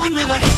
one like.